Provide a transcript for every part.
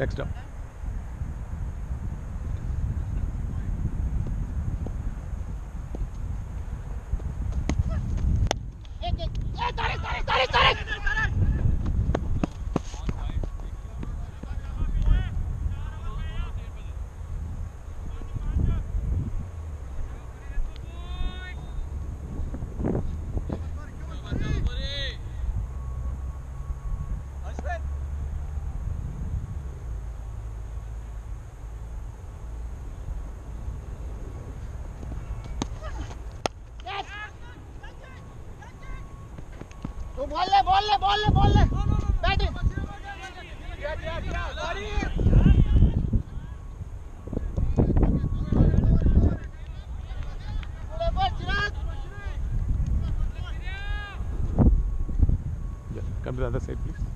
Next up. तू बोल ले बोल ले बोल ले बोल ले batting Yeah, Come to the other side, please.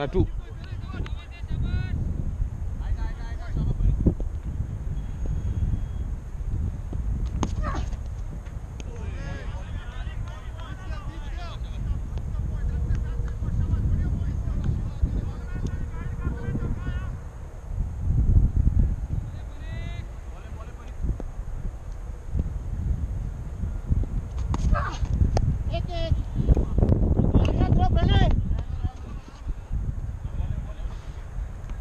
Uh, two.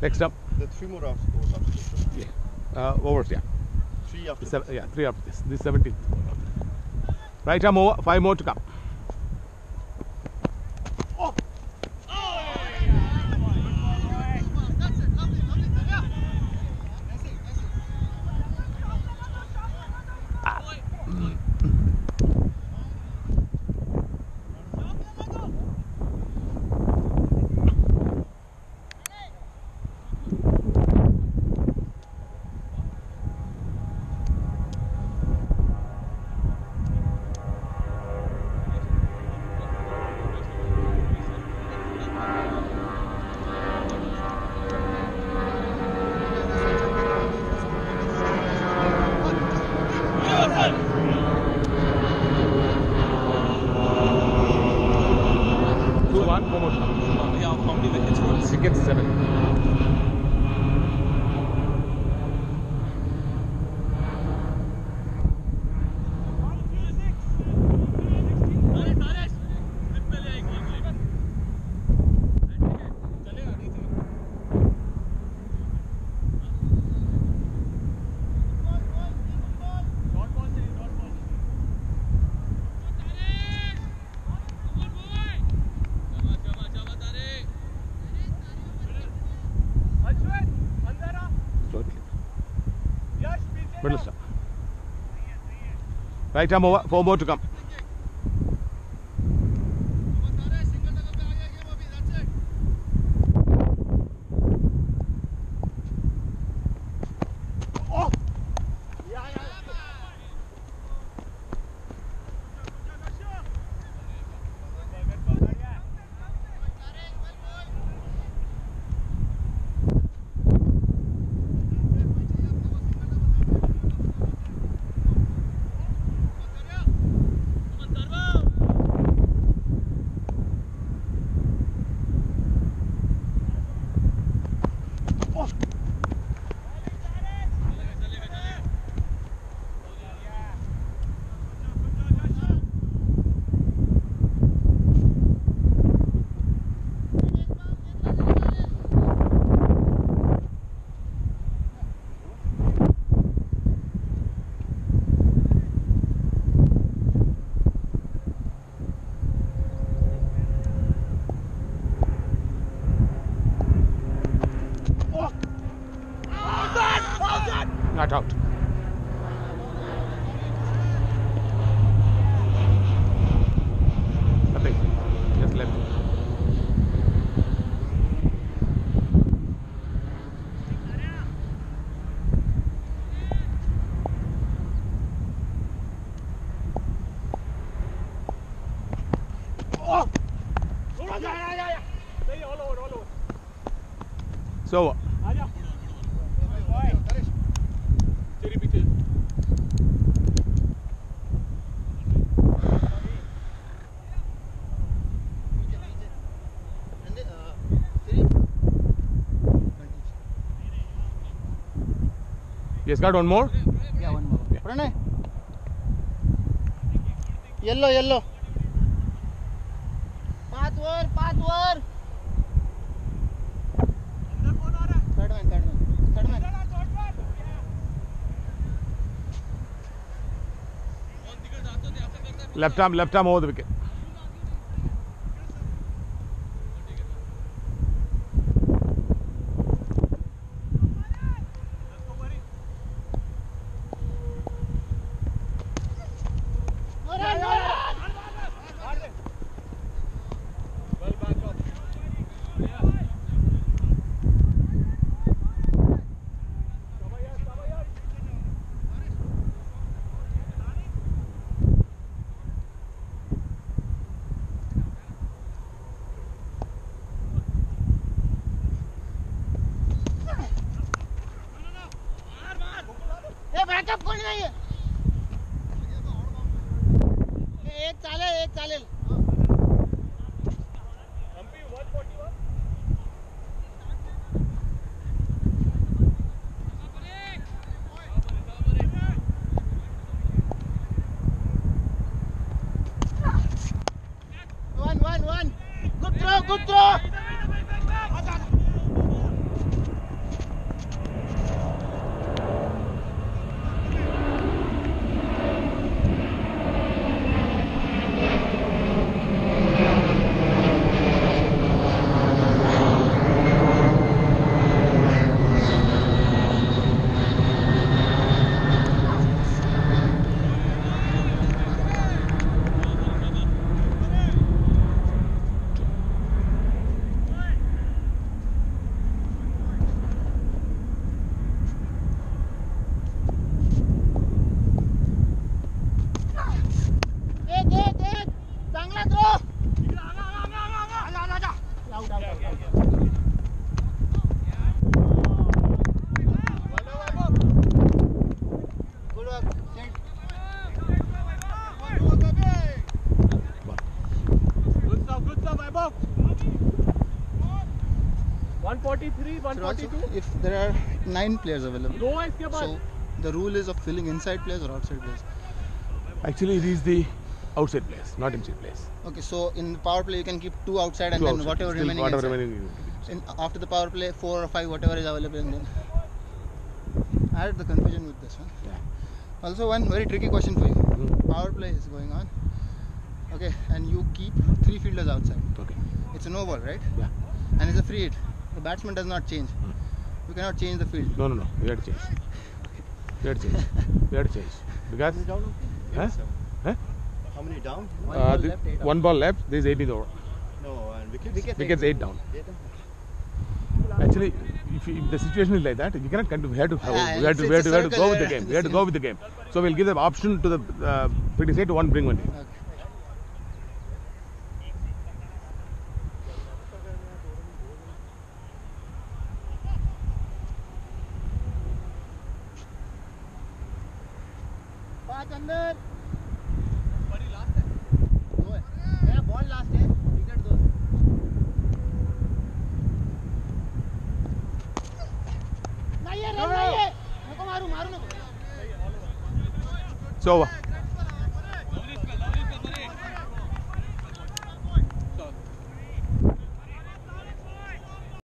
Next up, The three more after those after this. uh, overs, yeah. Three after seven, yeah, three after this. This 17th. Right arm over, five more to come. Stop. Right arm over. Four more to come. Not out. Nothing. Just left. So, yes, got one more. Yeah, one more. Yeah. Pranay. Yellow, yellow. Man third man Left arm, left arm over the wicket. Setup कोणी नाहीये एक चालेल एक चालेल। Good throw, good throw! 143, 142. If there are nine players available, so the rule is of filling inside players or outside players. Actually, it is the outside players, not inside players. Okay, so in the power play you can keep two outside two and then outside. whatever remaining. Whatever remaining. In, after the power play, four or five, whatever is available, and then. I had the confusion with this one. Yeah. Also, one very tricky question for you. Mm. Power play is going on. Okay, and you keep three fielders outside. Okay. It's a no ball, right? Yeah. And it's a free hit. The batsman does not change. You cannot change the field. No, no, no. We have to change. We have to change. We have to change. Because How many down? Huh? Huh? How many down? One uh, ball left, eight one ball left, there is 18 over. No, and wickets? Wickets, Wickets 8 down. Eight down. Actually, if, you- if the situation is like that, we cannot continue. We have to, have, Yeah, we have to, we have to, we have to go with the game. We have to go with the game. So we'll give the option to the uh, pretty say to one bring one in. Okay. Сова.